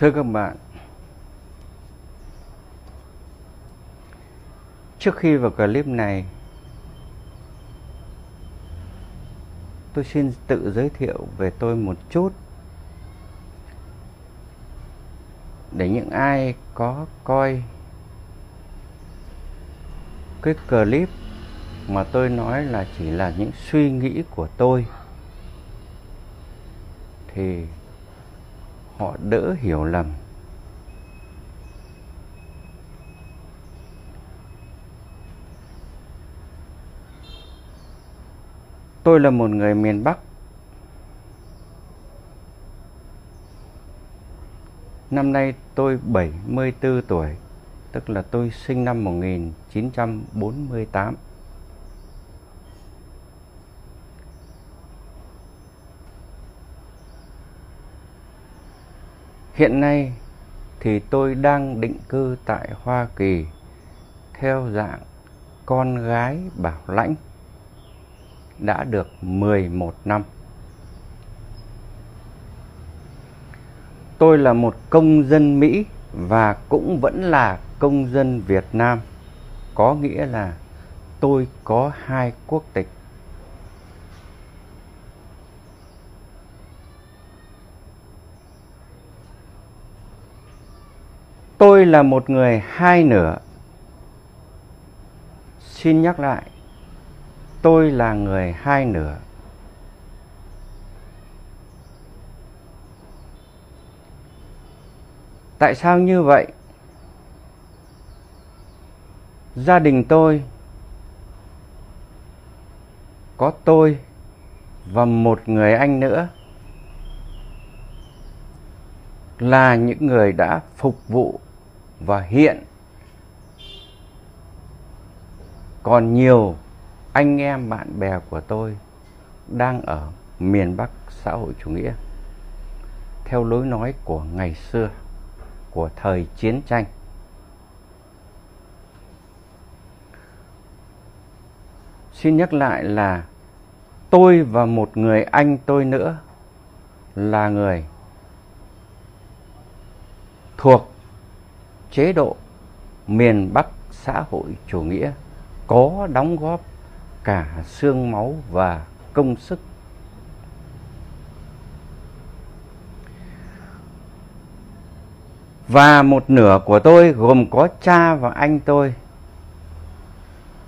Thưa các bạn, trước khi vào clip này, tôi xin tự giới thiệu về tôi một chút. Để những ai có coi cái clip mà tôi nói là chỉ là những suy nghĩ của tôi thì họ đỡ hiểu lầm. Tôi là một người miền bắc. Năm nay tôi 74 tuổi, tức là tôi sinh năm 1948 Hiện nay thì tôi đang định cư tại Hoa Kỳ theo dạng con gái bảo lãnh đã được 11 năm. Tôi là một công dân Mỹ và cũng vẫn là công dân Việt Nam. Có nghĩa là tôi có hai quốc tịch. Tôi là một người hai nửa. Xin nhắc lại, tôi là người hai nửa. Tại sao như vậy? Gia đình tôi có tôi và một người anh nữa là những người đã phục vụ và hiện còn nhiều anh em bạn bè của tôi đang ở miền Bắc xã hội chủ nghĩa. Theo lối nói của ngày xưa, của thời chiến tranh. Xin nhắc lại là tôi và một người anh tôi nữa là người thuộc chế độ miền Bắc xã hội chủ nghĩa, có đóng góp cả xương máu và công sức. Và một nửa của tôi, gồm có cha và anh tôi,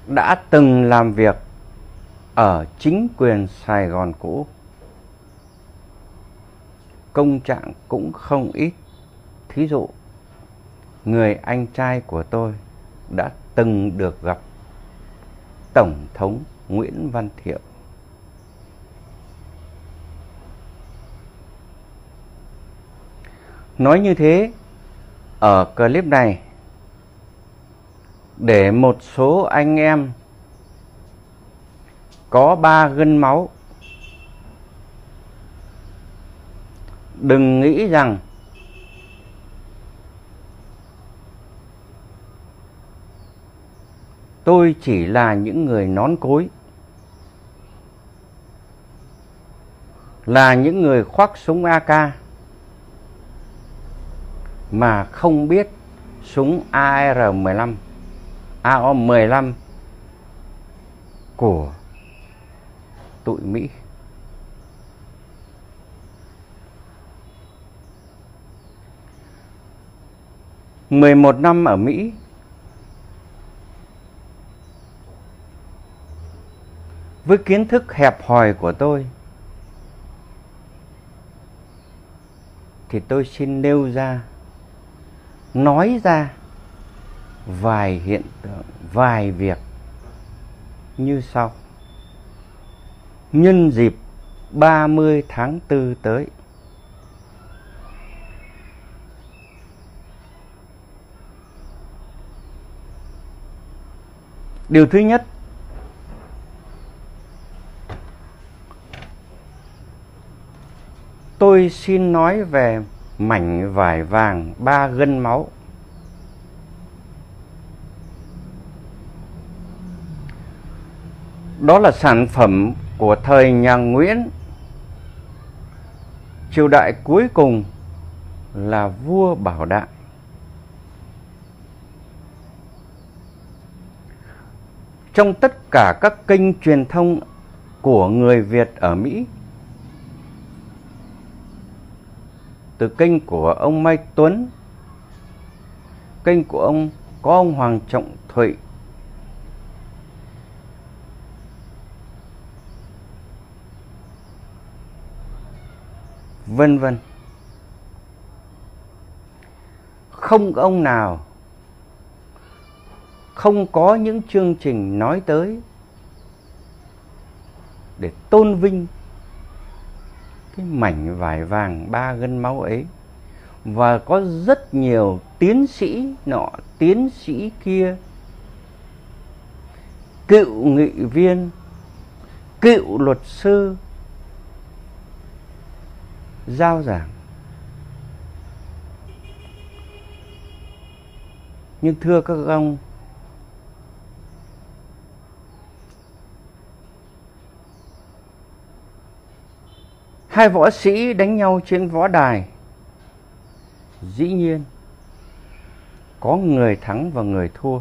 đã từng làm việc ở chính quyền Sài Gòn cũ. Công trạng cũng không ít. Thí dụ người anh trai của tôi đã từng được gặp Tổng thống Nguyễn Văn Thiệu. Nói như thế, ở clip này, để một số anh em có ba gân máu đừng nghĩ rằng tôi chỉ là những người nón cối là những người khoác súng AK mà không biết súng AR-15 AO-15 của tụi Mỹ. mười một năm ở Mỹ với kiến thức hẹp hòi của tôi, thì tôi xin nêu ra, nói ra vài hiện tượng, vài việc như sau. Nhân dịp 30 tháng 4 tới, Điều thứ nhất tôi xin nói về mảnh vải vàng ba gân máu. Đó là sản phẩm của thời nhà Nguyễn. Triều đại cuối cùng là vua bảo Đại trong tất cả các kênh truyền thông của người Việt ở Mỹ từ kênh của ông Mai Tuấn. Kênh của ông có ông Hoàng Trọng Thụy. Vân vân. Không ông nào, không có những chương trình nói tới để tôn vinh cái mảnh vải vàng ba gân máu ấy. Và có rất nhiều tiến sĩ nọ, tiến sĩ kia, cựu nghị viên, cựu luật sư, giao giảng. Nhưng thưa các ông hai võ sĩ đánh nhau trên võ đài. Dĩ nhiên, có người thắng và người thua.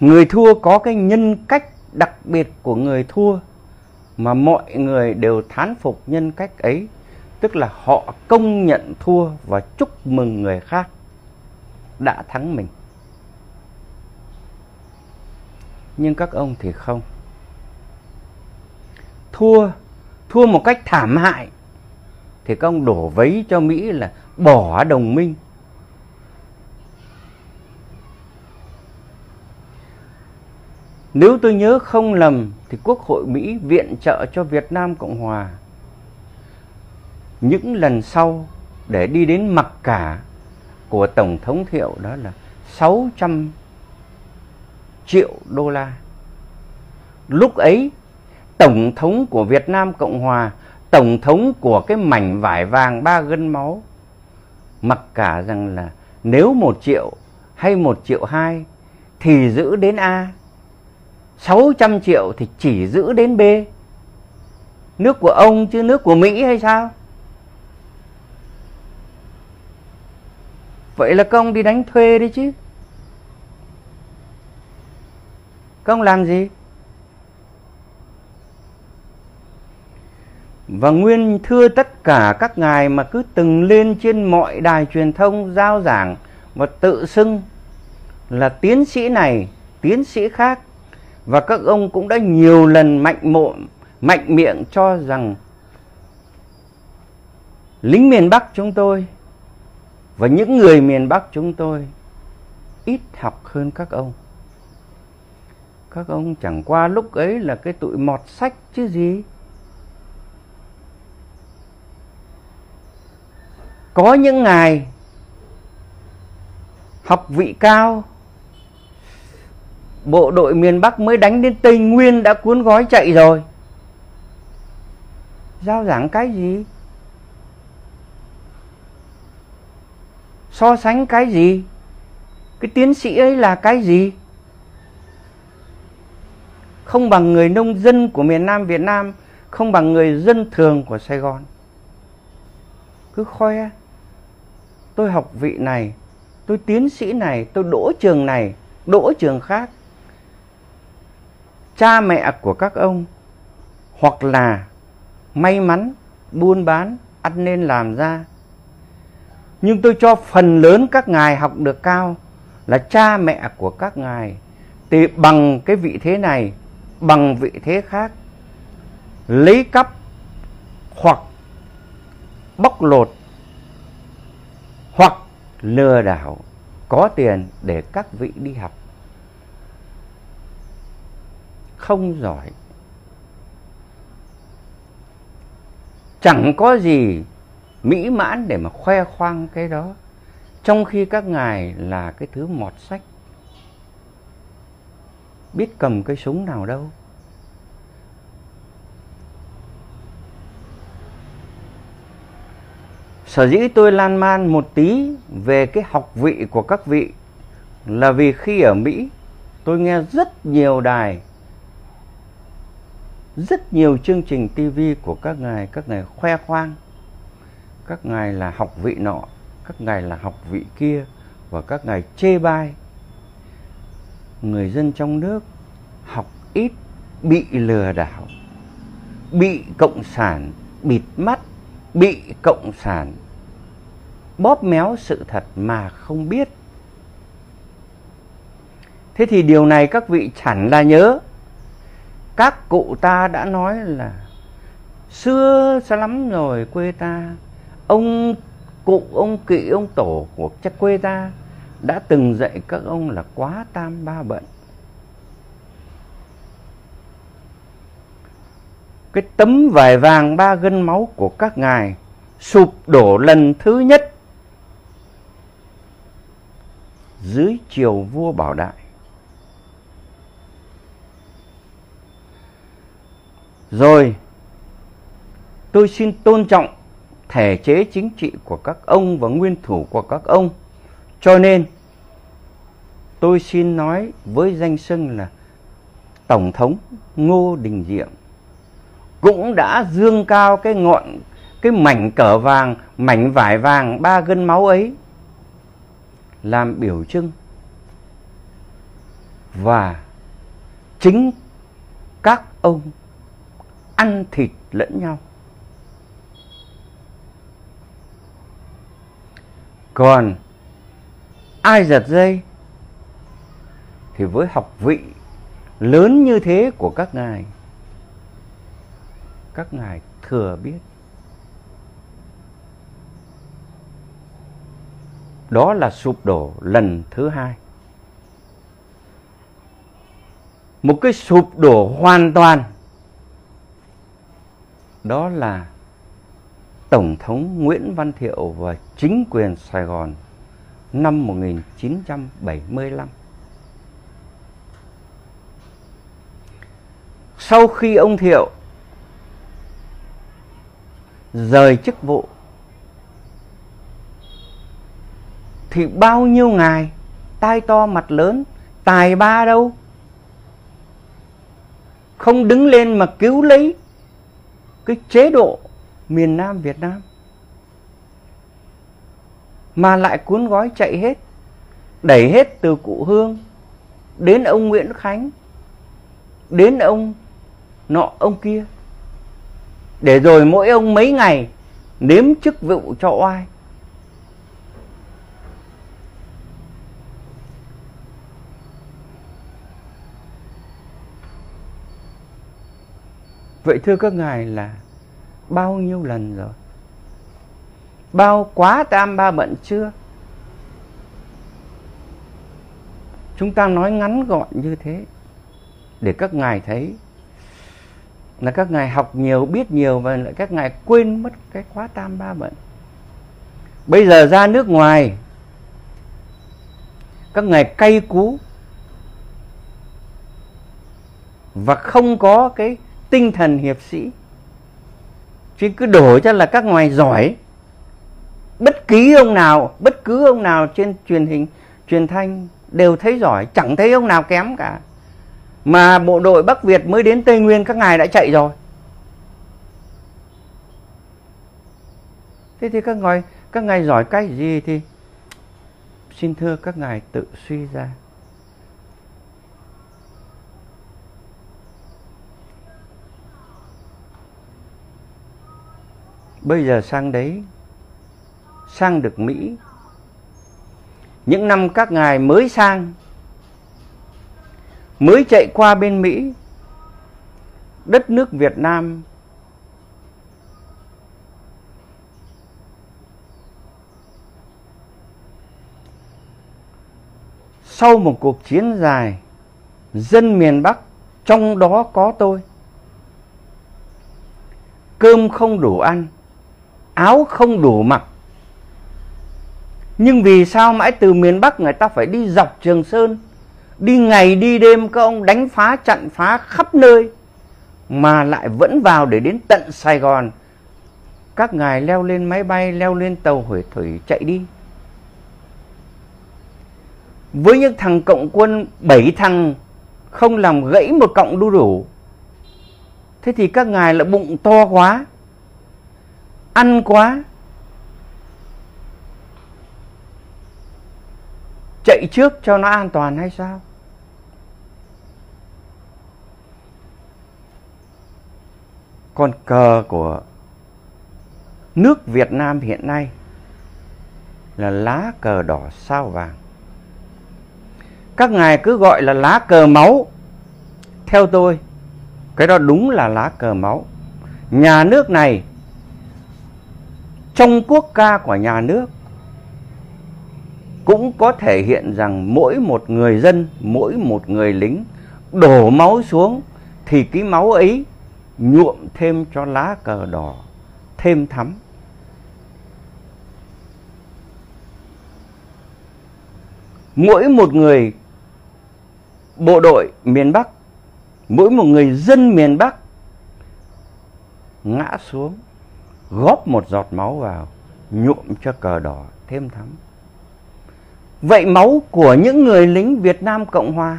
Người thua có cái nhân cách đặc biệt của người thua mà mọi người đều thán phục nhân cách ấy, tức là họ công nhận thua và chúc mừng người khác đã thắng mình. Nhưng các ông thì không thua thua một cách thảm hại, thì các ông đổ vấy cho Mỹ là bỏ đồng minh Nếu tôi nhớ không lầm, thì Quốc hội Mỹ viện trợ cho Việt Nam Cộng Hòa những lần sau để đi đến mặc cả của Tổng thống Thiệu, đó là 600 triệu đô la. Lúc ấy Tổng thống của Việt Nam Cộng Hòa, Tổng thống của cái mảnh vải vàng ba gân máu mặc cả rằng là nếu một triệu hay một triệu hai thì giữ đến A 600 triệu thì chỉ giữ đến B. Nước của ông chứ nước của Mỹ hay sao? Vậy là công đi đánh thuê đi chứ. Công làm gì? Và nguyên thưa tất cả các ngài mà cứ từng lên trên mọi đài truyền thông giao giảng và tự xưng là tiến sĩ này, tiến sĩ khác và các ông cũng đã nhiều lần mạnh mộn, mạnh miệng cho rằng lính miền Bắc chúng tôi và những người miền Bắc chúng tôi ít học hơn các ông. Các ông chẳng qua lúc ấy là cái tụi mọt sách chứ gì. Có những ngài học vị cao bộ đội miền Bắc mới đánh đến Tây Nguyên đã cuốn gói chạy rồi. Giao giảng cái gì? So sánh cái gì? Cái tiến sĩ ấy là cái gì? Không bằng người nông dân của miền Nam Việt Nam, không bằng người dân thường của Sài Gòn. Cứ khoe. Tôi học vị này, tôi tiến sĩ này, tôi đỗ trường này, đỗ trường khác. Cha mẹ của các ông hoặc là may mắn buôn bán ăn nên làm ra. Nhưng tôi cho phần lớn các ngài học được cao là cha mẹ của các ngài thì bằng cái vị thế này bằng vị thế khác lấy cắp hoặc bóc lột hoặc lừa đảo, có tiền để các vị đi học. Không giỏi. Chẳng có gì mỹ mãn để mà khoe khoang cái đó, trong khi các ngài là cái thứ mọt sách. Biết cầm cái súng nào đâu. Sở dĩ tôi lan man một tí về cái học vị của các vị là vì khi ở mỹ, tôi nghe rất nhiều đài, rất nhiều chương trình TV của các ngài các ngài khoe khoang. Các ngài là học vị nọ, các ngài là học vị kia, và các ngài chê bai. Người dân trong nước học ít bị lừa đảo, bị cộng sản bịt mắt bị cộng sản, bóp méo sự thật mà không biết. Thế thì điều này các vị chẳng là nhớ. Các cụ ta đã nói là, xưa xa lắm rồi quê ta, ông cụ, ông kỵ, ông tổ của chắc quê ta đã từng dạy các ông là quá tam ba bận. Cái tấm vải vàng ba gân máu của các ngài sụp đổ lần thứ nhất dưới triều vua Bảo Đại. Rồi, tôi xin tôn trọng thể chế chính trị của các ông và nguyên thủ của các ông. Cho nên, tôi xin nói với danh xưng là Tổng thống Ngô Đình Diệm cũng đã dương cao cái ngọn, cái mảnh cờ vàng, mảnh vải vàng ba gân máu ấy làm biểu trưng. Và chính các ông ăn thịt lẫn nhau. Còn ai giật dây thì với học vị lớn như thế của các ngài các ngài thừa biết. Đó là sụp đổ lần thứ hai. Một cái sụp đổ hoàn toàn. Đó là Tổng thống Nguyễn Văn Thiệu và chính quyền Sài Gòn năm 1975. Sau khi ông Thiệu rời chức vụ, thì bao nhiêu ngài tai to mặt lớn, tài ba đâu? Không đứng lên mà cứu lấy cái chế độ miền Nam Việt Nam, mà lại cuốn gói chạy hết, đẩy hết từ cụ Hương đến ông Nguyễn Khánh, đến ông nọ ông kia để rồi mỗi ông mấy ngày nếm chức vụ cho oai Vậy thưa các ngài là bao nhiêu lần rồi? Bao quá tam ba bận chưa? Chúng ta nói ngắn gọn như thế để các ngài thấy là các ngài học nhiều, biết nhiều và lại các ngài quên mất cái quá tam ba bận. Bây giờ ra nước ngoài các ngài cay cú và không có cái tinh thần hiệp sĩ chứ cứ đổ cho là các ngoài giỏi bất kỳ ông nào bất cứ ông nào trên truyền hình truyền thanh đều thấy giỏi chẳng thấy ông nào kém cả mà bộ đội bắc việt mới đến tây nguyên, các ngài đã chạy rồi. Thế thì các ngài các ngài giỏi cách gì thì xin thưa các ngài tự suy ra. Bây giờ sang đấy, sang được Mỹ. Những năm các ngài mới sang mới chạy qua bên Mỹ, đất nước Việt Nam sau một cuộc chiến dài, dân miền Bắc trong đó có tôi. Cơm không đủ ăn, áo không đủ mặc. Nhưng vì sao mãi từ miền Bắc người ta phải đi dọc Trường Sơn? đi ngày đi đêm các ông đánh phá chặn phá khắp nơi, mà lại vẫn vào để đến tận Sài Gòn. Các ngài leo lên máy bay, leo lên tàu hủy thủy chạy đi. Với những thằng cộng quân bảy thằng không làm gãy một cọng đu đủ thế thì các ngài lại bụng to quá, ăn quá, chạy trước cho nó an toàn hay sao? Con cờ của nước Việt Nam hiện nay là lá cờ đỏ sao vàng. Các ngài cứ gọi là lá cờ máu. Theo tôi, cái đó đúng là lá cờ máu. Nhà nước này, trong quốc ca của nhà nước, cũng có thể hiện rằng mỗi một người dân, mỗi một người lính đổ máu xuống thì cái máu ấy nhuộm thêm cho lá cờ đỏ, thêm thắm. Mỗi một người bộ đội miền Bắc, mỗi một người dân miền Bắc ngã xuống, góp một giọt máu vào, nhuộm cho cờ đỏ, thêm thắm. Vậy máu của những người lính Việt Nam Cộng Hòa,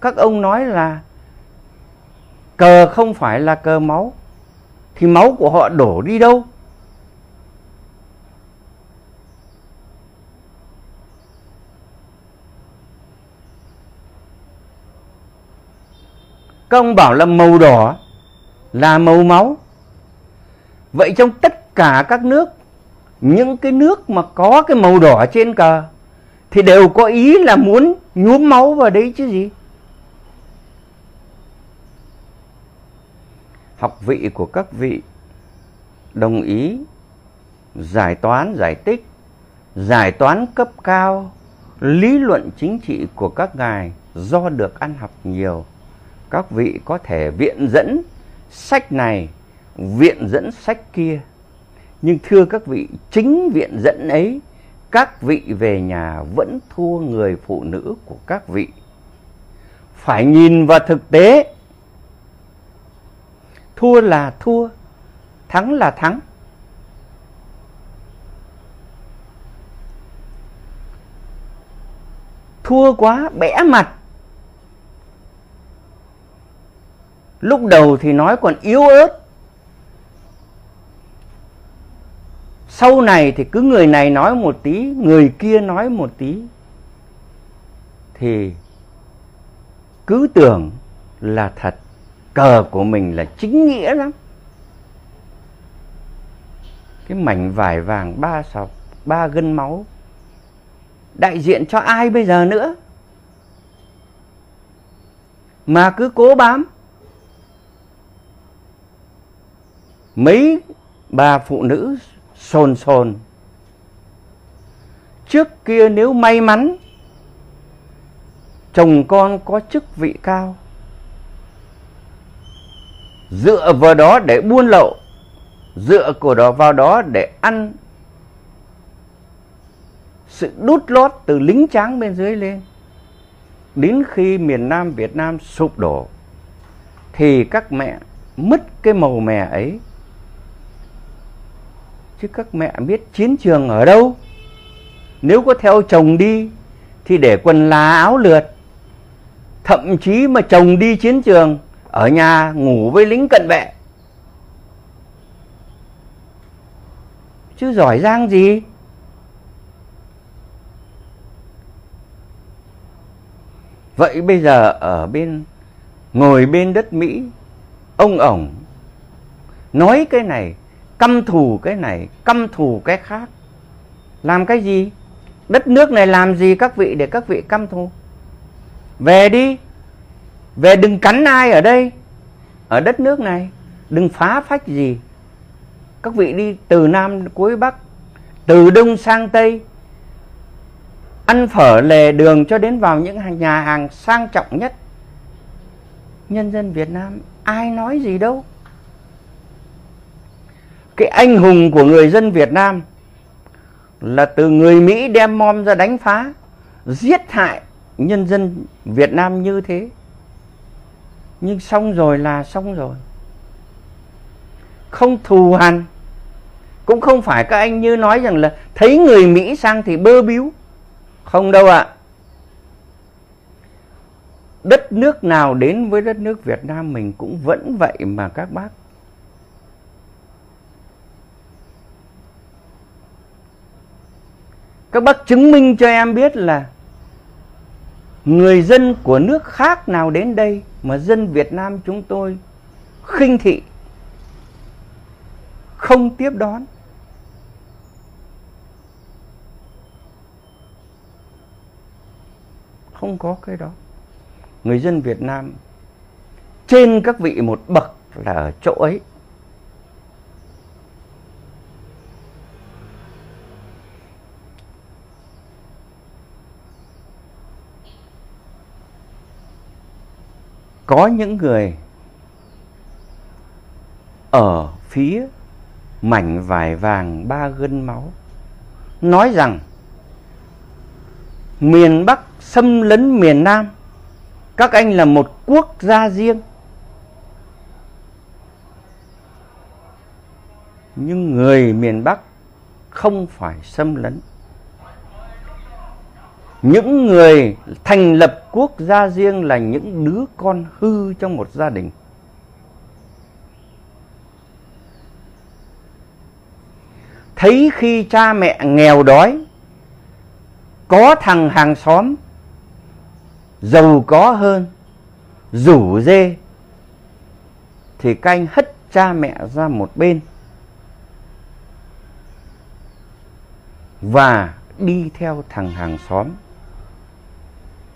các ông nói là cờ không phải là cờ máu thì máu của họ đổ đi đâu Các ông bảo là màu đỏ là màu máu. Vậy trong tất cả các nước, những cái nước mà có cái màu đỏ trên cờ thì đều có ý là muốn nhuốm máu vào đấy chứ gì. Học vị của các vị đồng ý giải toán, giải tích, giải toán cấp cao, lý luận chính trị của các ngài do được ăn học nhiều. Các vị có thể viện dẫn sách này viện dẫn sách kia. Nhưng thưa các vị chính viện dẫn ấy các vị về nhà vẫn thua người phụ nữ của các vị. Phải nhìn vào thực tế thua là thua, thắng là thắng. Thua quá, bẽ mặt. Lúc đầu thì nói còn yếu ớt. Sau này thì cứ người này nói một tí, người kia nói một tí. Thì cứ tưởng là thật cờ của mình là chính nghĩa lắm. Cái mảnh vải vàng ba sọc, ba gân máu, đại diện cho ai bây giờ nữa? Mà cứ cố bám. Mấy bà phụ nữ sồn sồn. Trước kia nếu may mắn, chồng con có chức vị cao dựa vào đó để buôn lậu. Dựa của đó vào đó để ăn. Sự đút lót từ lính tráng bên dưới lên. Đến khi miền Nam Việt Nam sụp đổ, thì các mẹ mất cái màu mè ấy. Chứ các mẹ biết chiến trường ở đâu. Nếu có theo chồng đi, thì để quần là áo lượt. Thậm chí mà chồng đi chiến trường ở nhà ngủ với lính cận vệ. Chứ giỏi giang gì? Vậy bây giờ ở bên, ngồi bên đất mỹ, ông ổng nói cái này, căm thù cái này, căm thù cái khác. Làm cái gì? Đất nước này làm gì các vị để các vị căm thù? Về đi về đừng cắn ai ở đây ở đất nước này đừng phá phách gì. Các vị đi từ nam cuối bắc từ đông sang tây ăn phở lề đường cho đến vào những hàng nhà hàng sang trọng nhất. Nhân dân việt nam ai nói gì đâu. Cái anh hùng của người dân Việt Nam là từ người Mỹ đem bom ra đánh phá, giết hại nhân dân Việt Nam như thế. Nhưng xong rồi là xong rồi. Không thù hằn. Cũng không phải các anh như nói rằng là thấy người Mỹ sang thì bơ biếu. Không đâu ạ. Đất nước nào đến với đất nước Việt Nam mình cũng vẫn vậy mà các bác. Các bác chứng minh cho em biết là người dân của nước khác nào đến đây mà dân Việt Nam chúng tôi khinh thị, không tiếp đón? Không có cái đó. Người dân Việt Nam trên các vị một bậc là ở chỗ ấy. Có những người ở phía mảnh vải vàng ba gân máu, nói rằng, miền Bắc xâm lấn miền Nam, các anh là một quốc gia riêng. Nhưng người miền Bắc không phải xâm lấn những người thành lập quốc gia riêng là những đứa con hư trong một gia đình. Thấy khi cha mẹ nghèo đói, có thằng hàng xóm, giàu có hơn, rủ dê, thì các anh hất cha mẹ ra một bên và đi theo thằng hàng xóm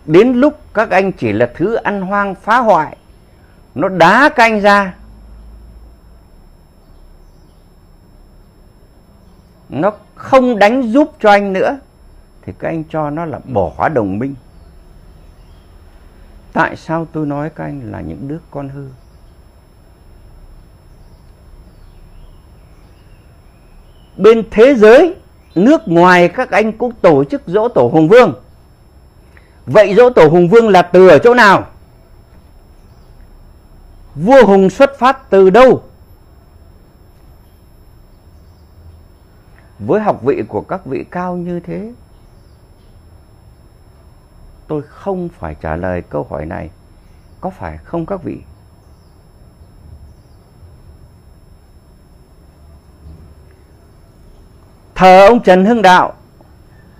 đến lúc các anh chỉ là thứ ăn hoang phá hoại, nó đá các anh ra. Nó không đánh giúp cho anh nữa, thì các anh cho nó là bỏ đồng minh. Tại sao tôi nói các anh là những đứa con hư? Bên thế giới, nước ngoài các anh cũng tổ chức dỗ tổ hùng vương vậy dỗ tổ hùng vương là từ ở chỗ nào? Vua hùng xuất phát từ đâu? Với học vị của các vị cao như thế, tôi không phải trả lời câu hỏi này. Có phải không các vị? Thờ ông Trần Hưng Đạo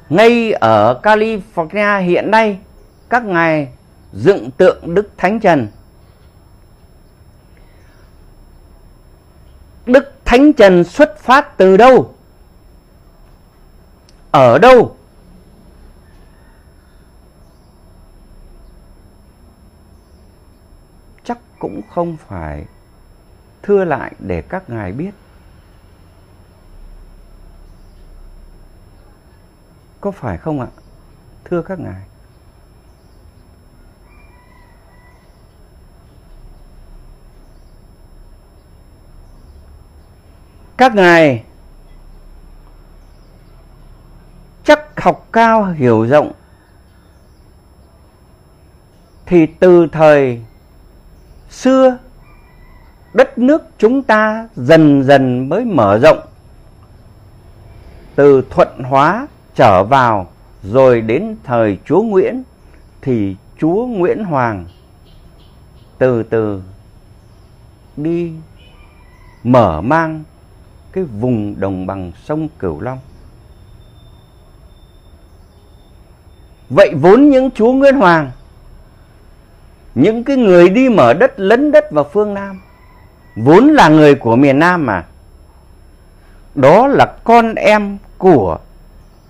ngay ở California hiện nay, các ngài dựng tượng Đức Thánh Trần Đức Thánh Trần xuất phát từ đâu? Ở đâu? Chắc cũng không phải thưa lại để các ngài biết. Có phải không ạ? Thưa các ngài. Các ngài chắc học cao hiểu rộng thì từ thời xưa đất nước chúng ta dần dần mới mở rộng, từ thuận hóa trở vào rồi đến thời chúa Nguyễn, thì chúa Nguyễn Hoàng từ từ đi mở mang cái vùng đồng bằng sông Cửu Long. Vậy vốn những chúa Nguyễn Hoàng, những cái người đi mở đất, lấn đất vào phương Nam, vốn là người của miền Nam mà. Đó là con em của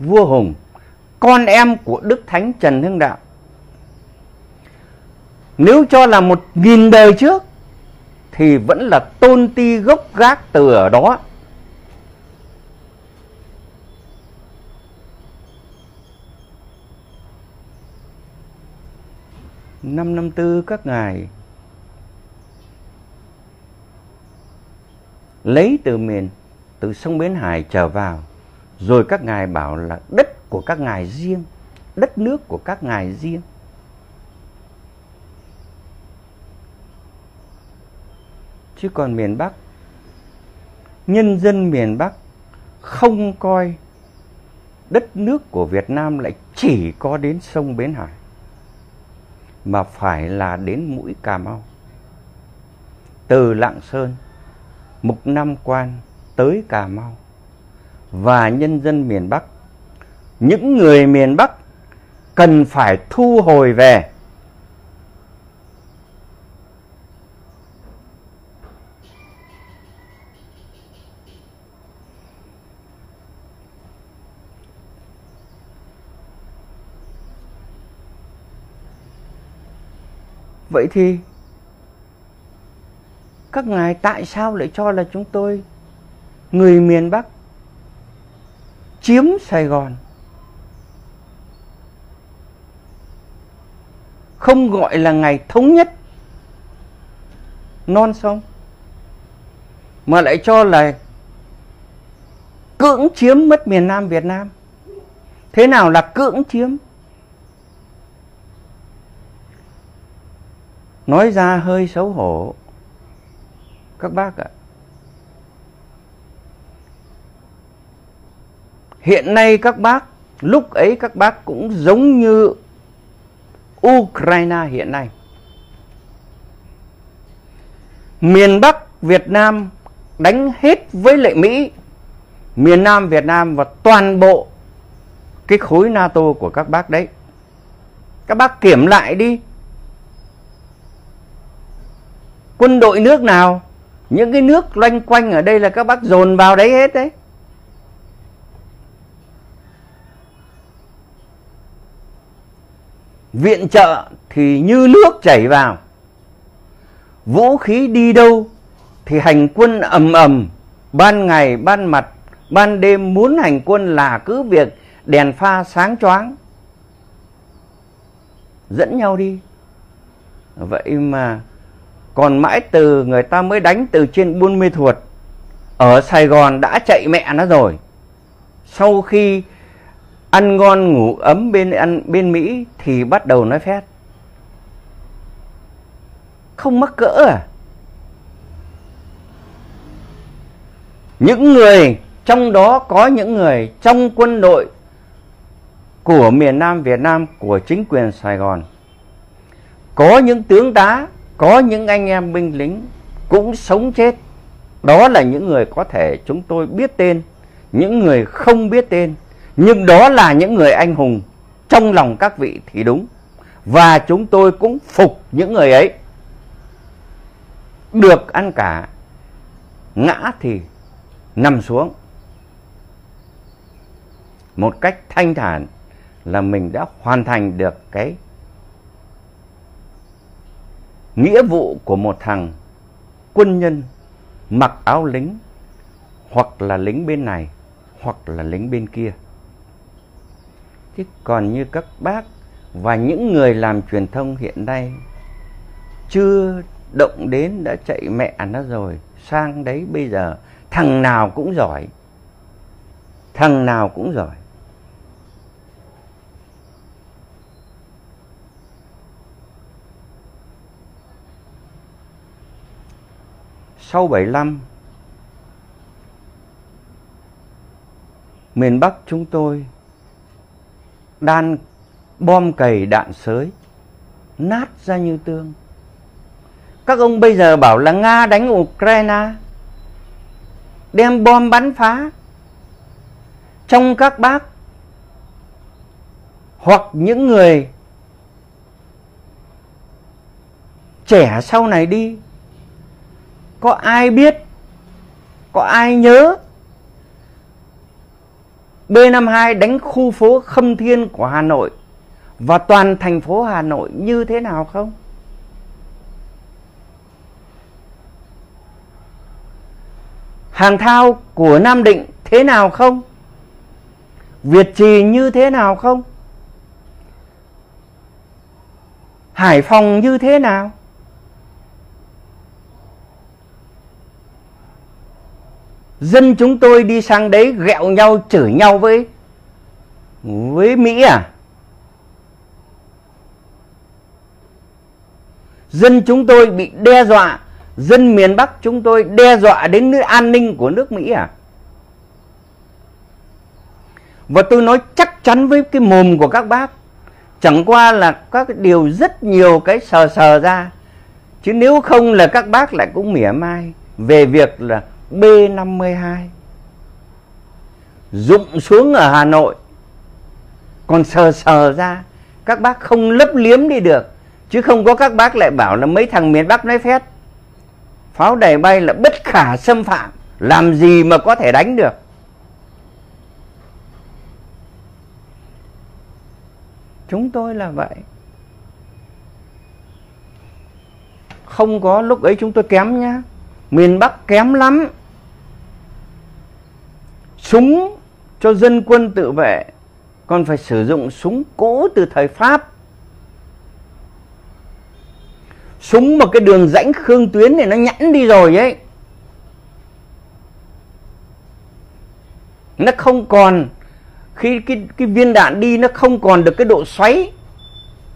vua Hùng, con em của Đức Thánh Trần Hưng Đạo. Nếu cho là một nghìn đời trước thì vẫn là tôn ti gốc gác từ ở đó. Năm năm tư các ngài lấy từ miền từ sông Bến Hải trở vào rồi các ngài bảo là đất của các ngài riêng, đất nước của các ngài riêng. Chứ còn miền Bắc, nhân dân miền Bắc không coi đất nước của Việt Nam lại chỉ có đến sông Bến Hải, mà phải là đến mũi Cà Mau. Từ Lạng Sơn, Mục Nam Quan tới Cà Mau và nhân dân miền Bắc. Những người miền Bắc cần phải thu hồi về. Vậy thì các ngài tại sao lại cho là chúng tôi, người miền Bắc chiếm Sài Gòn. Không gọi là ngày thống nhất. Non sông. Mà lại cho là cưỡng chiếm mất miền Nam Việt Nam. Thế nào là cưỡng chiếm? Nói ra hơi xấu hổ. Các bác ạ hiện nay các bác, lúc ấy các bác cũng giống như Ukraine hiện nay. Miền Bắc Việt Nam đánh hết với lệ Mỹ. Miền Nam Việt Nam và toàn bộ cái khối NATO của các bác đấy. Các bác kiểm lại đi. Quân đội nước nào? Những cái nước loanh quanh ở đây là các bác dồn vào đấy hết đấy. Viện trợ thì như nước chảy vào. Vũ khí đi đâu thì hành quân ầm ầm, ban ngày, ban mặt, ban đêm muốn hành quân là cứ việc đèn pha sáng choáng. Dẫn nhau đi. Vậy mà còn mãi từ người ta mới đánh từ trên buôn mê thuột, ở sài gòn đã chạy mẹ nó rồi. Sau khi ăn ngon ngủ ấm bên ăn bên mỹ thì bắt đầu nói phét. Không mắc cỡ à? Những người, trong đó có những người trong quân đội của miền Nam Việt Nam, của chính quyền Sài Gòn. Có những tướng tá, có những anh em binh lính cũng sống chết. Đó là những người có thể chúng tôi biết tên, những người không biết tên nhưng đó là những người anh hùng. Trong lòng các vị thì đúng. Và chúng tôi cũng phục những người ấy. Được ăn cả, ngã thì nằm xuống. Một cách thanh thản là mình đã hoàn thành được cái nghĩa vụ của một thằng quân nhân mặc áo lính, hoặc là lính bên này, hoặc là lính bên kia chứ còn như các bác và những người làm truyền thông hiện nay, chưa động đến đã chạy mẹ nó rồi, sang đấy bây giờ thằng nào cũng giỏi, thằng nào cũng giỏi. Sau 75 miền Bắc chúng tôi đan bom cầy đạn sới, nát ra như tương. Các ông bây giờ bảo là Nga đánh Ukraine, đem bom bắn phá. Trong các bác hoặc những người trẻ sau này đi, có ai biết, có ai nhớ B52 đánh khu phố Khâm Thiên của Hà Nội và toàn thành phố Hà Nội như thế nào không? Hàng thao của Nam Định thế nào không? Việt Trì như thế nào không? Hải Phòng như thế nào? Dân chúng tôi đi sang đấy ghẹo nhau chửi nhau với với Mỹ à? Dân chúng tôi bị đe dọa, dân miền Bắc chúng tôi đe dọa đến nước an ninh của nước Mỹ à? Và tôi nói chắc chắn với cái mồm của các bác, chẳng qua là các điều rất nhiều cái sờ sờ ra. Chứ nếu không là các bác lại cũng mỉa mai về việc là B52. Dụng xuống ở Hà Nội. Còn sờ sờ ra, các bác không lấp liếm đi được. Chứ không có các bác lại bảo là mấy thằng miền bắc nói phét. Pháo đài bay là bất khả xâm phạm. Làm gì mà có thể đánh được? Chúng tôi là vậy. Không có lúc ấy chúng tôi kém nhá. Miền bắc kém lắm súng cho dân quân tự vệ, còn phải sử dụng súng cũ từ thời pháp. Súng mà cái đường rãnh khương tuyến này nó nhẵn đi rồi ấy, nó không còn, khi cái cái viên đạn đi nó không còn được cái độ xoáy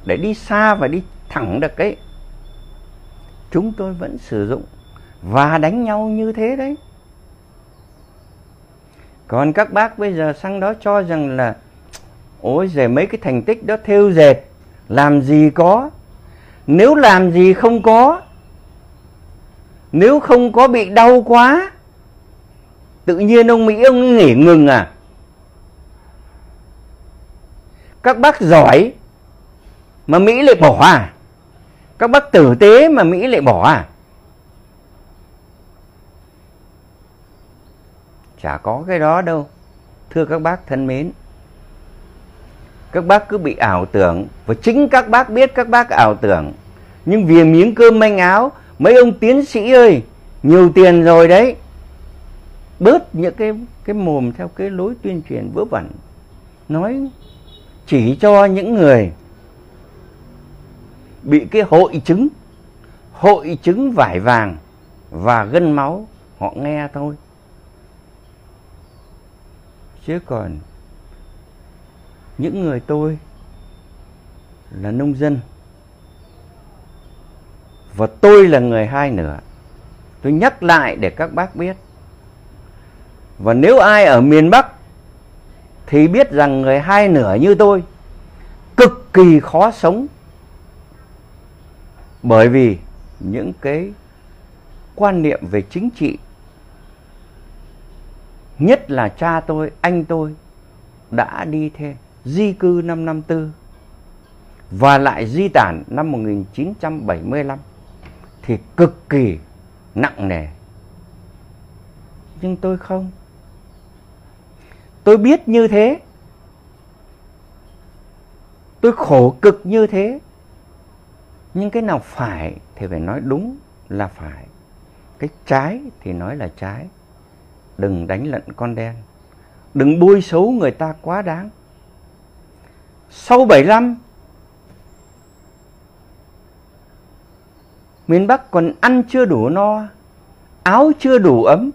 để đi xa và đi thẳng được ấy. Chúng tôi vẫn sử dụng và đánh nhau như thế đấy còn các bác bây giờ sang đó cho rằng là, ôi giời, mấy cái thành tích đó thêu dệt. Làm gì có. Nếu làm gì không có, nếu không có bị đau quá, tự nhiên ông mỹ ông nghỉ ngừng à? Các bác giỏi mà mỹ lại bỏ à? Các bác tử tế mà mỹ lại bỏ à? Chả có cái đó đâu. Thưa các bác thân mến, các bác cứ bị ảo tưởng và chính các bác biết các bác ảo tưởng. Nhưng vì miếng cơm manh áo, mấy ông tiến sĩ ơi, nhiều tiền rồi đấy. Bớt những cái cái mồm theo cái lối tuyên truyền vớ vẩn. Nói chỉ cho những người bị cái hội chứng hội chứng vải vàng và gân máu, họ nghe thôi chứ còn những người tôi là nông dân và tôi là người hai nửa, tôi nhắc lại để các bác biết. Và nếu ai ở miền bắc thì biết rằng người hai nửa như tôi cực kỳ khó sống, bởi vì những cái quan niệm về chính trị nhất là cha tôi, anh tôi đã đi theo di cư năm 54 và lại di tản năm 1975 thì cực kỳ nặng nề. Nhưng tôi không. Tôi biết như thế. Tôi khổ cực như thế. Nhưng cái nào phải thì phải nói đúng là phải. Cái trái thì nói là trái. Đừng đánh lận con đen. Đừng bôi xấu người ta quá đáng. Sau 75 miền Bắc còn ăn chưa đủ no, áo chưa đủ ấm,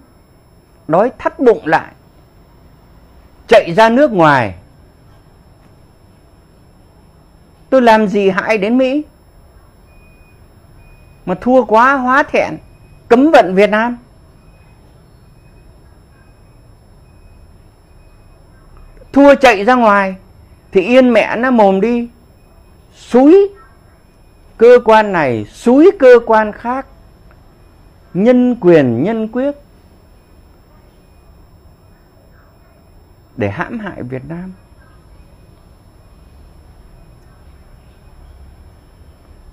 đói thắt bụng lại, chạy ra nước ngoài. Tôi làm gì hại đến Mỹ? Mà thua quá hóa thẹn, cấm vận Việt Nam. Thua chạy ra ngoài thì yên mẹ nó mồm đi, suối cơ quan này suối cơ quan khác nhân quyền nhân quyết để hãm hại Việt Nam.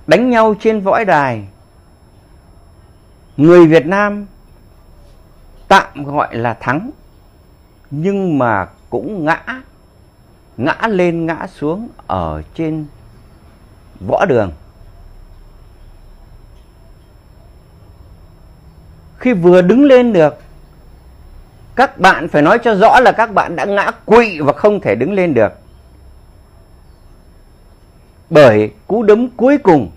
Đánh nhau trên võ đài. Người Việt Nam tạm gọi là thắng nhưng mà cũng ngã ngã lên ngã xuống ở trên võ đường. khi vừa đứng lên được, các bạn phải nói cho rõ là các bạn đã ngã quỵ và không thể đứng lên được bởi cú đấm cuối cùng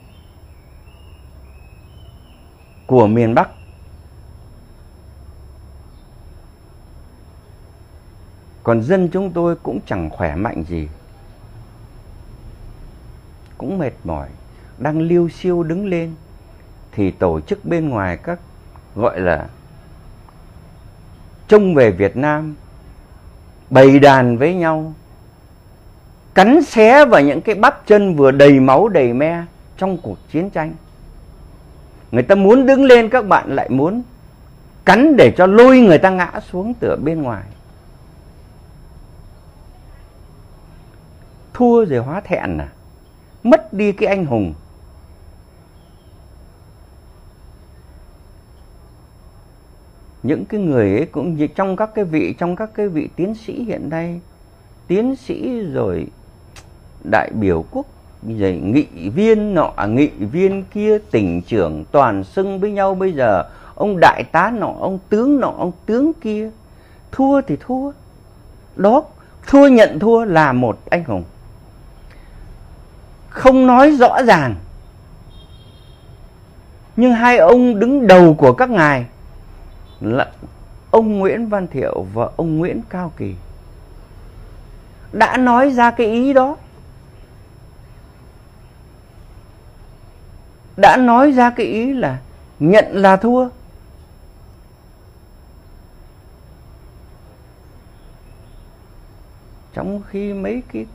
của miền Bắc còn dân chúng tôi cũng chẳng khỏe mạnh gì. Cũng mệt mỏi, đang liêu siêu đứng lên, thì tổ chức bên ngoài các, gọi là, trông về Việt Nam, bày đàn với nhau, cắn xé vào những cái bắp chân vừa đầy máu đầy me trong cuộc chiến tranh. Người ta muốn đứng lên, các bạn lại muốn cắn để cho lôi người ta ngã xuống từ bên ngoài. Thua rồi hóa thẹn à? Mất đi cái anh hùng. Những cái người ấy cũng như trong các cái vị, trong các cái vị tiến sĩ hiện nay, tiến sĩ rồi đại biểu quốc, rồi nghị viên nọ à, nghị viên kia, tỉnh trưởng toàn xưng với nhau bây giờ. Ông đại tá nọ, ông tướng nọ, ông tướng kia. Thua thì thua. Đó, thua nhận thua là một anh hùng không nói rõ ràng. Nhưng hai ông đứng đầu của các ngài là ông Nguyễn Văn Thiệu và ông Nguyễn Cao Kỳ đã nói ra cái ý đó, đã nói ra cái ý là nhận là thua. Trong khi mấy cái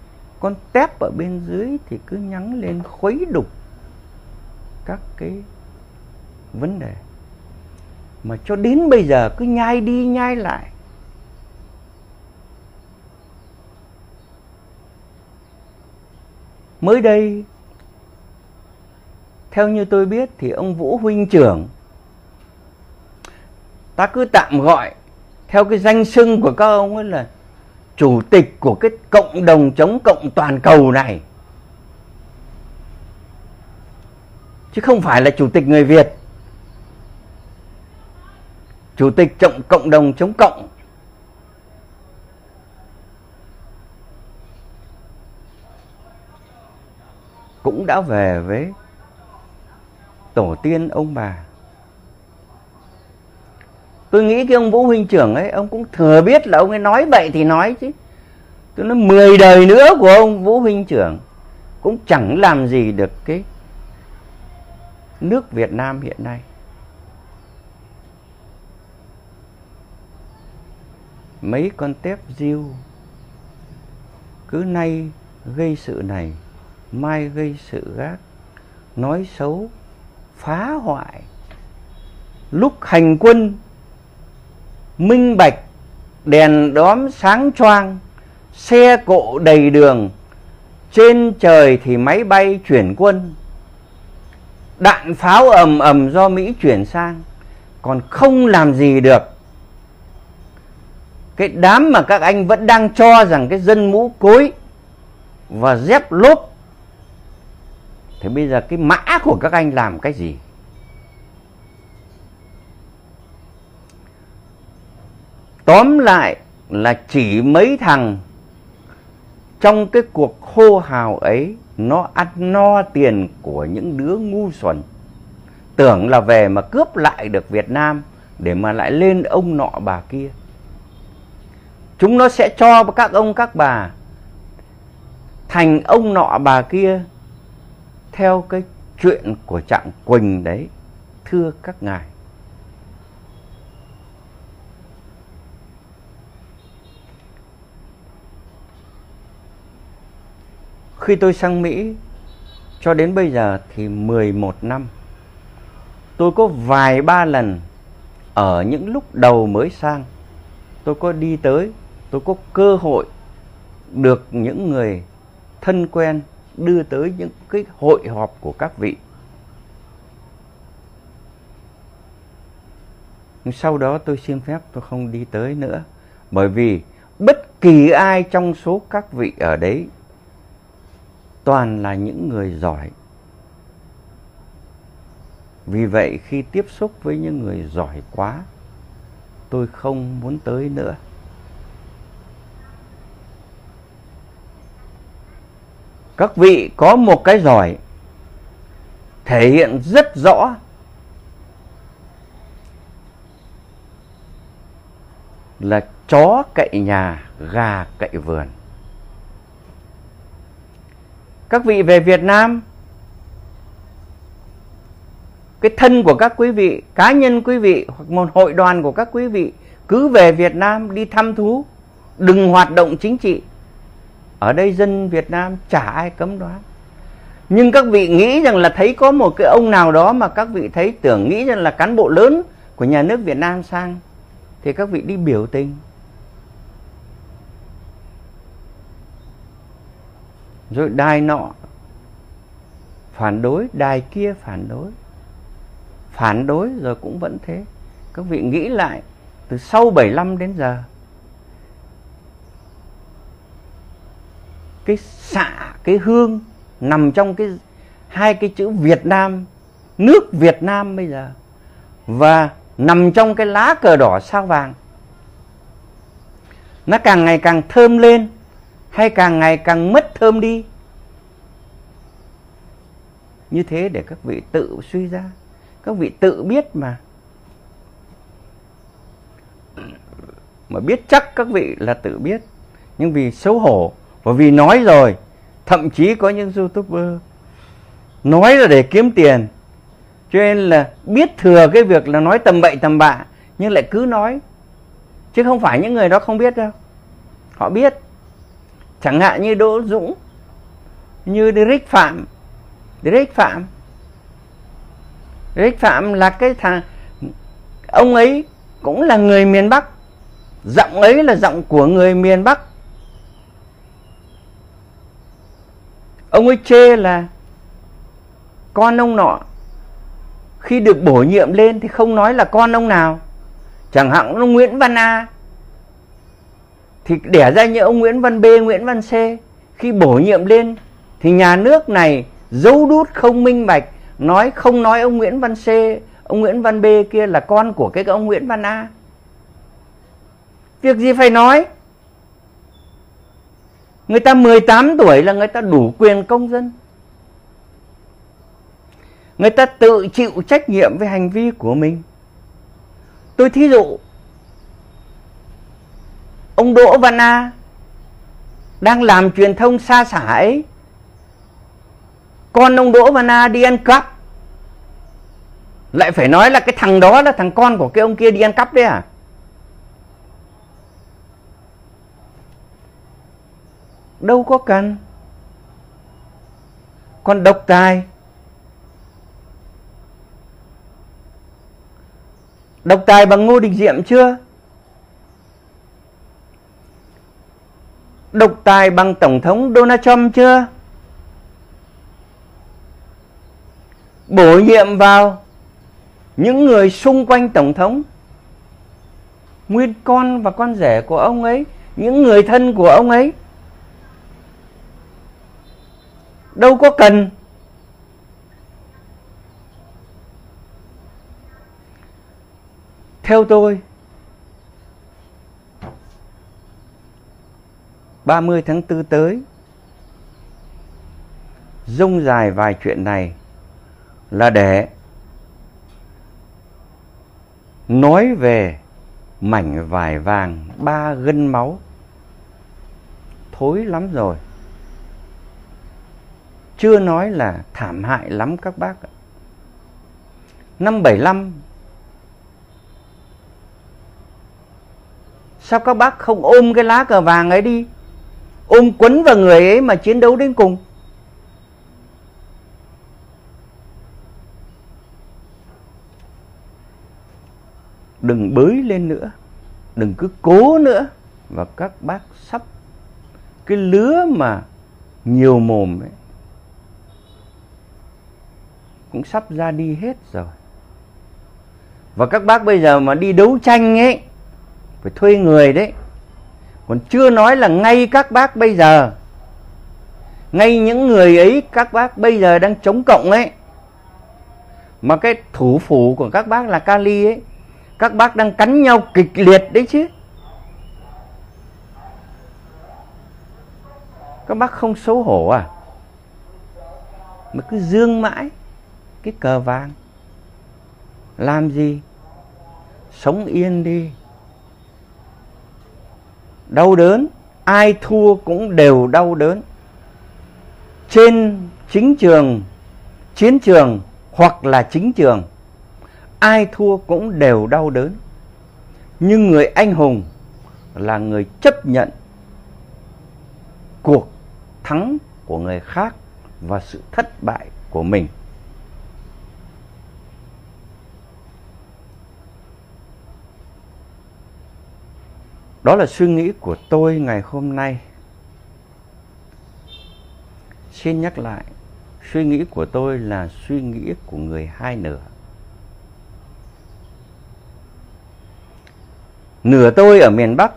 con tép ở bên dưới thì cứ nhắn lên khuấy đục các cái vấn đề. Mà cho đến bây giờ cứ nhai đi nhai lại. Mới đây, theo như tôi biết thì ông vũ huynh trưởng, ta cứ tạm gọi, theo cái danh xưng của các ông ấy là chủ tịch của cái cộng đồng chống cộng toàn cầu này. Chứ không phải là chủ tịch người Việt. Chủ tịch trọng cộng đồng chống cộng. Cũng đã về với tổ tiên ông bà tôi nghĩ cái ông vũ huynh trưởng ấy, ông cũng thừa biết là ông ấy nói vậy thì nói chứ. Tôi nói 10 đời nữa của ông vũ huynh trưởng cũng chẳng làm gì được cái nước việt nam hiện nay. Mấy con tép diêu cứ nay gây sự này, mai gây sự gác nói xấu, phá hoại. Lúc hành quân minh bạch, đèn đóm sáng choang, xe cộ đầy đường, trên trời thì máy bay chuyển quân. Đạn pháo ầm ầm do mỹ chuyển sang, còn không làm gì được. Cái đám mà các anh vẫn đang cho rằng cái dân mũ cối và dép lốp thì bây giờ cái mã của các anh làm cái gì? Tóm lại là chỉ mấy thằng trong cái cuộc hô hào ấy, nó ăn no tiền của những đứa ngu xuẩn. Tưởng là về mà cướp lại được Việt Nam để mà lại lên ông nọ bà kia. Chúng nó sẽ cho các ông các bà thành ông nọ bà kia theo cái chuyện của trạng quỳnh đấy, thưa các ngài. Khi tôi sang mỹ, cho đến bây giờ thì 11 năm, tôi có vài ba lần ở những lúc đầu mới sang, tôi có đi tới, tôi có cơ hội được những người thân quen đưa tới những cái hội họp của các vị. Sau đó tôi xin phép tôi không đi tới nữa, bởi vì bất kỳ ai trong số các vị ở đấy toàn là những người giỏi. Vì vậy khi tiếp xúc với những người giỏi quá, tôi không muốn tới nữa. Các vị có một cái giỏi thể hiện rất rõ. Là chó cậy nhà, gà cậy vườn các vị về Việt Nam, cái thân của các quý vị, cá nhân quý vị, hoặc một hội đoàn của các quý vị cứ về Việt Nam đi thăm thú, đừng hoạt động chính trị. Ở đây dân Việt Nam chả ai cấm đoán. Nhưng các vị nghĩ rằng là thấy có một cái ông nào đó mà các vị thấy tưởng nghĩ rằng là cán bộ lớn của nhà nước Việt Nam sang, thì các vị đi biểu tình. Rồi đài nọ. Phản đối, đài kia phản đối. Phản đối rồi cũng vẫn thế. Các vị nghĩ lại, từ sau 75 đến giờ, cái xạ, cái hương nằm trong cái hai cái chữ Việt Nam, nước Việt Nam bây giờ, và nằm trong cái lá cờ đỏ sao vàng. Nó càng ngày càng thơm lên hay càng ngày càng mất thơm đi. Như thế để các vị tự suy ra, các vị tự biết mà. Mà biết chắc các vị là tự biết. Nhưng vì xấu hổ và vì nói rồi, thậm chí có những youtuber nói là để kiếm tiền. Cho nên là biết thừa cái việc là nói tầm bậy tầm bạ, nhưng lại cứ nói. Chứ không phải những người đó không biết đâu. Họ biết chẳng hạn như đỗ dũng, như Derek phạm. Derek phạm. Derek phạm là cái thằng, ông ấy cũng là người miền bắc. Giọng ấy là giọng của người miền bắc. Ông ấy chê là con ông nọ, khi được bổ nhiệm lên thì không nói là con ông nào. Chẳng hạn ông Nguyễn Văn A thì đẻ ra như ông Nguyễn Văn B, Nguyễn Văn C khi bổ nhiệm lên thì nhà nước này giấu đút không minh bạch nói không nói ông Nguyễn Văn C, ông Nguyễn Văn B kia là con của cái ông Nguyễn Văn A. Việc gì phải nói? Người ta 18 tuổi là người ta đủ quyền công dân. Người ta tự chịu trách nhiệm với hành vi của mình. Tôi thí dụ ông Đỗ Văn A đang làm truyền thông xa xả ấy. Con ông Đỗ Văn A đi ăn cắp. Lại phải nói là cái thằng đó là thằng con của cái ông kia đi ăn cắp đấy à? Đâu có cần. Còn độc tài. Độc tài bằng ngô đình diệm chưa? Độc tài bằng tổng thống donald trump chưa? Bổ nhiệm vào những người xung quanh tổng thống. Nguyên con và con rể của ông ấy, những người thân của ông ấy. Đâu có cần. Theo tôi 30 tháng 4 tới. Dung dài vài chuyện này là để nói về mảnh vải vàng ba gân máu. Thối lắm rồi. Chưa nói là thảm hại lắm các bác năm 75 sao các bác không ôm cái lá cờ vàng ấy đi? Ôm quấn vào người ấy mà chiến đấu đến cùng. Đừng bới lên nữa, đừng cứ cố nữa và các bác sắp cái lứa mà nhiều mồm ấy cũng sắp ra đi hết rồi. Và các bác bây giờ mà đi đấu tranh ấy, phải thuê người đấy còn chưa nói là ngay các bác bây giờ. Ngay những người ấy, các bác bây giờ đang chống cộng ấy. Mà cái thủ phủ của các bác là Cali ấy, các bác đang cắn nhau kịch liệt đấy chứ. Các bác không xấu hổ à? Mà cứ dương mãi cái cờ vàng. Làm gì? Sống yên đi đau đớn, ai thua cũng đều đau đớn. Trên chính trường, chiến trường hoặc là chính trường, ai thua cũng đều đau đớn. Nhưng người anh hùng là người chấp nhận cuộc thắng của người khác và sự thất bại của mình. Đó là suy nghĩ của tôi ngày hôm nay. Xin nhắc lại, suy nghĩ của tôi là suy nghĩ của người hai nửa. Nửa tôi ở miền bắc.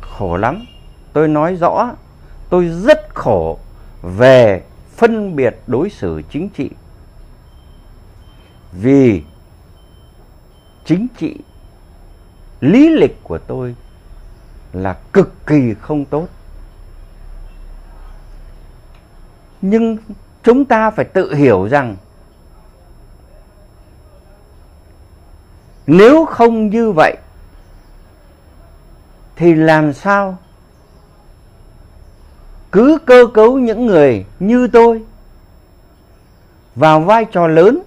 Khổ lắm. Tôi nói rõ, tôi rất khổ về phân biệt đối xử chính trị. Vì chính trị lý lịch của tôi là cực kỳ không tốt. Nhưng chúng ta phải tự hiểu rằng nếu không như vậy, thì làm sao cứ cơ cấu những người như tôi vào vai trò lớn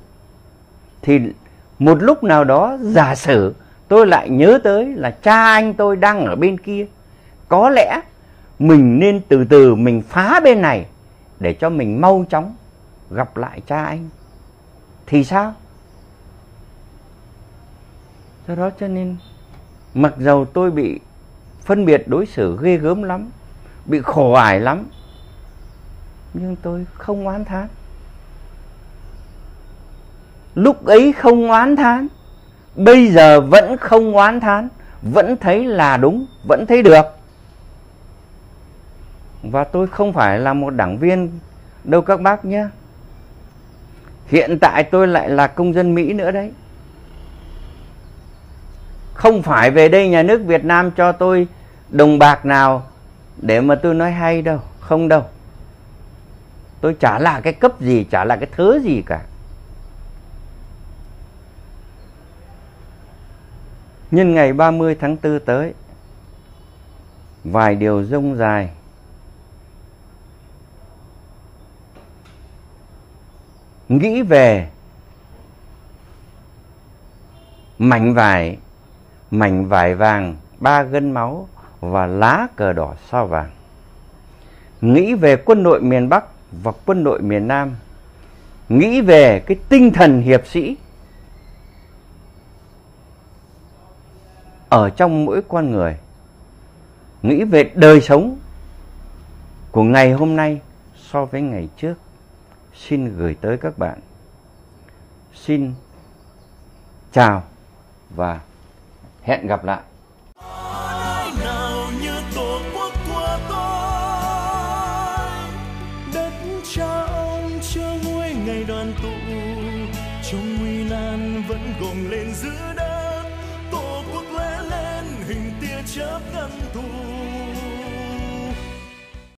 thì một lúc nào đó giả sử tôi lại nhớ tới là cha anh tôi đang ở bên kia. Có lẽ mình nên từ từ mình phá bên này để cho mình mau chóng gặp lại cha anh. Thì sao? Do đó cho nên, mặc dầu tôi bị phân biệt đối xử ghê gớm lắm, bị khổ ải lắm, nhưng tôi không oán thán. Lúc ấy không oán thán bây giờ vẫn không oán thán, vẫn thấy là đúng, vẫn thấy được. Và tôi không phải là một đảng viên đâu các bác nhé. Hiện tại tôi lại là công dân mỹ nữa đấy. Không phải về đây nhà nước việt nam cho tôi đồng bạc nào để mà tôi nói hay đâu, không đâu. Tôi chả là cái cấp gì chả là cái thứ gì cả. Nhân ngày 30 tháng 4 tới, vài điều rông dài. Nghĩ về mảnh vải mảnh vải vàng, ba gân máu và lá cờ đỏ sao vàng. Nghĩ về quân đội miền Bắc và quân đội miền Nam. Nghĩ về cái tinh thần hiệp sĩ ở trong mỗi con người. Nghĩ về đời sống của ngày hôm nay so với ngày trước, xin gửi tới các bạn. Xin chào và hẹn gặp lại.